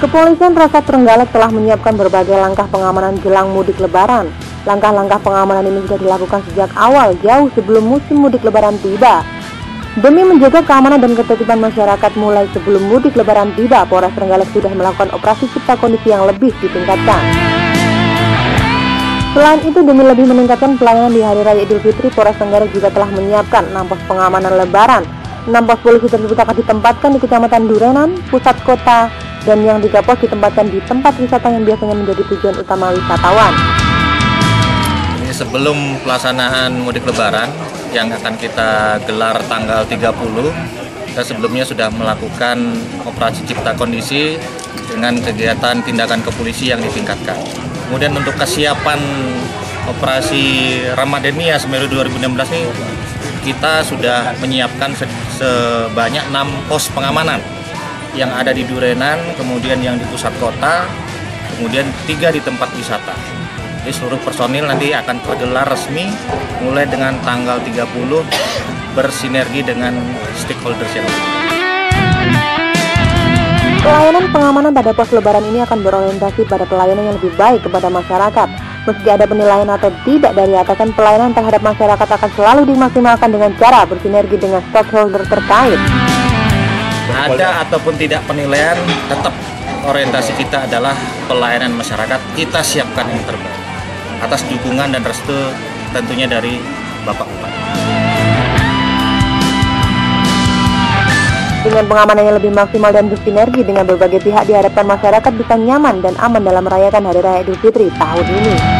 Kepolisian Rasa Trenggalek telah menyiapkan berbagai langkah pengamanan jelang mudik lebaran. Langkah-langkah pengamanan ini sudah dilakukan sejak awal jauh sebelum musim mudik lebaran tiba. Demi menjaga keamanan dan ketertiban masyarakat mulai sebelum mudik lebaran tiba, Polres Trenggalek sudah melakukan operasi cipta kondisi yang lebih ditingkatkan. Selain itu, demi lebih meningkatkan pelayanan di Hari Raya Idul Fitri, Polres Trenggalek juga telah menyiapkan 6 pos pengamanan lebaran. 6 pos polisi tersebut akan ditempatkan di Kecamatan Durenan, pusat kota, dan yang tiga pos ditempatkan di tempat wisata yang biasanya menjadi tujuan utama wisatawan. Ini sebelum pelaksanaan mudik lebaran yang akan kita gelar tanggal 30, kita sebelumnya sudah melakukan operasi cipta kondisi dengan kegiatan tindakan kepolisi yang ditingkatkan. Kemudian untuk kesiapan operasi Ramadhania Semeru 2016 ini kita sudah menyiapkan sebanyak 6 pos pengamanan yang ada di Durenan, kemudian yang di pusat kota, kemudian tiga di tempat wisata. Jadi seluruh personil nanti akan tergelar resmi mulai dengan tanggal 30 bersinergi dengan stakeholders yang lain. Pelayanan pengamanan pada pos lebaran ini akan berorientasi pada pelayanan yang lebih baik kepada masyarakat. Meski ada penilaian atau tidak dari atasan pelayanan terhadap masyarakat akan selalu dimaksimalkan dengan cara bersinergi dengan stakeholder terkait ada ataupun tidak penilaian tetap orientasi kita adalah pelayanan masyarakat kita siapkan yang terbaik atas dukungan dan restu tentunya dari Bapak Bupati. Dengan pengamanan yang lebih maksimal dan bersinergi dengan berbagai pihak diharapkan masyarakat bisa nyaman dan aman dalam merayakan Hari Raya Idul Fitri tahun ini.